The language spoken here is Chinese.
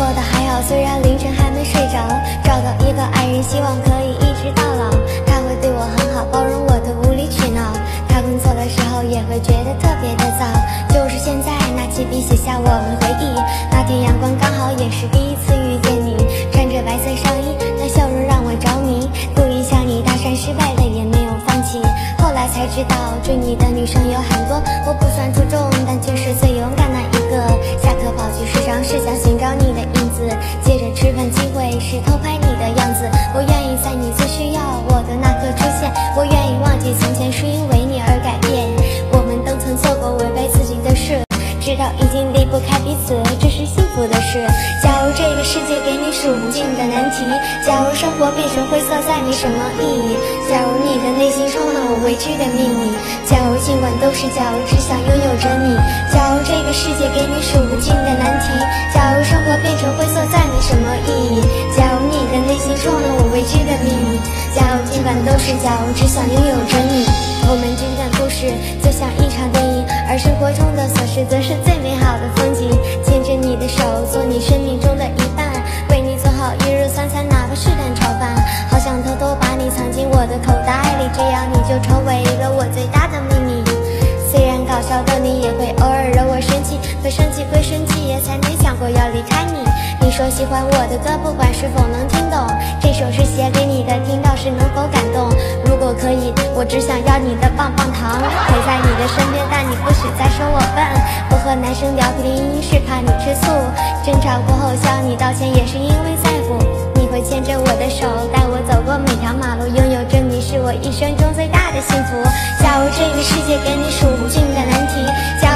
过得还好，虽然凌晨还没睡着。找到一个爱人，希望可以一直到老。他会对我很好，包容我的无理取闹。他工作的时候也会觉得特别的早。就是现在，拿起笔写下我们回忆。那天阳光刚好，也是第一次遇见你。穿着白色上衣，那笑容让我着迷。故意向你搭讪，失败了也没有放弃。后来才知道，追你的女生有很多，我不算出众，但却是最勇敢是偷拍你的样子。我愿意在你最需要我的那刻出现。我愿意忘记从前，是因为你而改变。我们都曾做过违背自己的事，直到已经离不开彼此，这是幸福的事。假如这个世界给你数不尽的难题，假如生活变成灰色再没什么意义，假如你的内心充满我未知的秘密，假如尽管都是假如，只想拥有着你。假如这个世界给你数不尽的难题，假如生活变成假如尽管都是假如，只想拥有着你。我们之间的故事就像一场电影，而生活中的琐事则是最美好的风景。牵着你的手，做你生命中的一半，为你做好一日三餐，哪怕是蛋炒饭。好想偷偷把你藏进我的口袋里，这样你就成为了我最大的秘密。虽然搞笑的你也会偶尔惹我生气，可生气归生气，也才没想过要离开。说喜欢我的歌，不管是否能听懂，这首是写给你的，听到时能否感动？如果可以，我只想要你的棒棒糖，陪在你的身边，但你不许再说我笨。不和男生聊天是怕你吃醋，争吵过后向你道歉也是因为在乎。你会牵着我的手，带我走过每条马路，拥有着你是我一生中最大的幸福。假如这个世界给你数不尽的难题，假